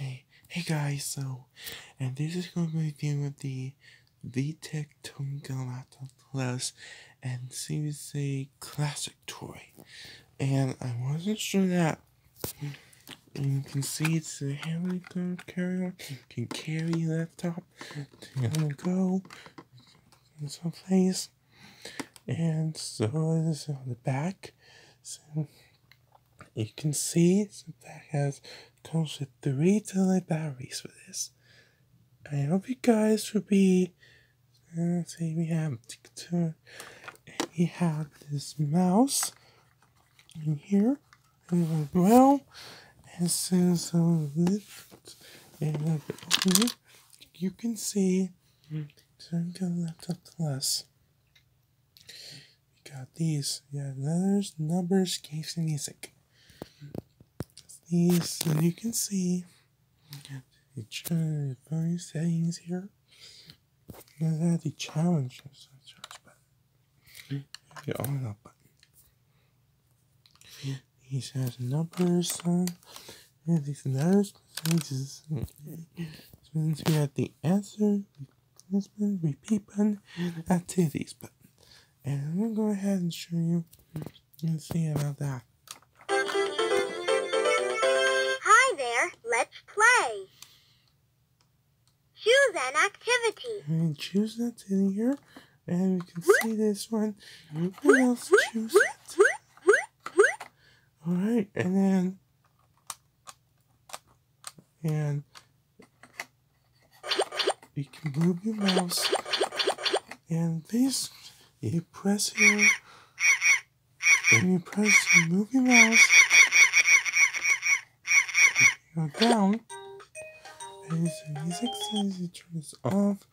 Okay, hey guys, so, and this is going to be dealing with the VTech Laptop Plus and Series A Classic toy. And I wasn't sure that, and you can see it's a carry on, can carry laptop to go in some place. And so this is on the back. So you can see that has comes with three delay batteries for this. I hope you guys will be. Let's see, we have. We have this mouse in here as well. Soon as I lift and open it, you can see. So I'm gonna lift up the less. We got these. Yeah, letters, numbers, games, and music these, and you can see the various settings here. And that the challenge button. The on up button. These has numbers, uh, and these numbers. These means we have the answer, replacement, repeat button, and activities button. And I'm gonna go ahead and show you and see about that. Choose an activity. And choose an activity here. And we can see this one. What else choose it? Alright, and then and you can move your mouse and this you press here and you press you move your mouse go down. And the music says it turns off,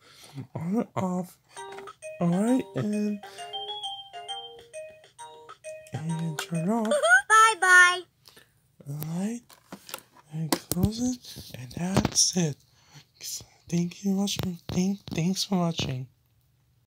on and off. Alright, and and turn off. Bye bye. Alright, and close it, and that's it. Thank you for watching. Thank, thanks for watching.